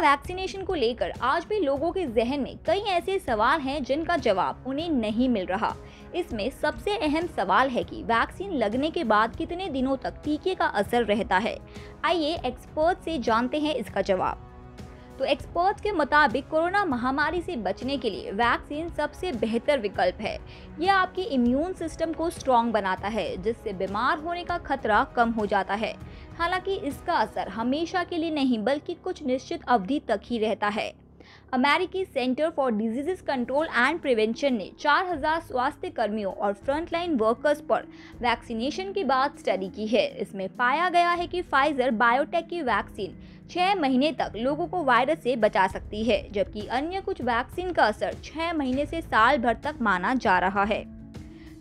Vaccination को लेकर आज भी लोगों के जहन में कई ऐसे सवाल हैं जिनका जवाब उन्हें नहीं मिल रहा। इसमें सबसे अहम सवाल है कि वैक्सीन लगने के बाद कितने दिनों तक टीके का असर रहता है। आइए एक्सपर्ट से जानते हैं इसका जवाब। तो एक्सपर्ट्स के मुताबिक कोरोना महामारी से बचने के लिए वैक्सीन सबसे बेहतर विकल्प है। यह आपके इम्यून सिस्टम को स्ट्रॉन्ग बनाता है, जिससे बीमार होने का खतरा कम हो जाता है। हालाँकि इसका असर हमेशा के लिए नहीं, बल्कि कुछ निश्चित अवधि तक ही रहता है। अमेरिकी center for diseases control and prevention ने 4000 स्वास्थ्य कर्मियों और फ्रंटलाइन वर्कर्स पर वैक्सीनेशन की बात स्टडी की है। इसमें पाया गया है कि फाइजर बायोटेक की वैक्सीन छह महीने तक लोगों को वायरस से बचा सकती है, जबकि अन्य कुछ वैक्सीन का असर छह महीने से साल भर तक माना जा रहा है।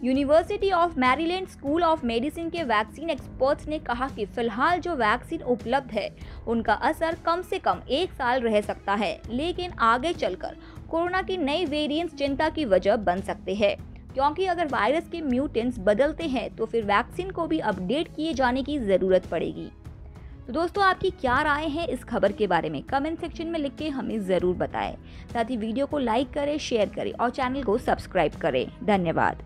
University of Maryland school of medicine के वैक्सीन एक्सपर्ट्स ने कहा कि फ़िलहाल जो वैक्सीन उपलब्ध है, उनका असर कम से कम एक साल रह सकता है। लेकिन आगे चलकर, कोरोना की नई वेरिएंट्स चिंता की वजह बन सकते हैं। क्योंकि अगर वायरस के म्यूटेंट्स बदलते हैं तो फिर वैक्सीन को भी अपडेट किए जाने की ज़रूरत पड़ेगी। तो दोस्तों, आपकी क्या राय है इस खबर के बारे में कमेंट सेक्शन में लिख के हमें ज़रूर बताएँ। साथ ही वीडियो को लाइक करें शेयर करें और चैनल को सब्सक्राइब करें। धन्यवाद।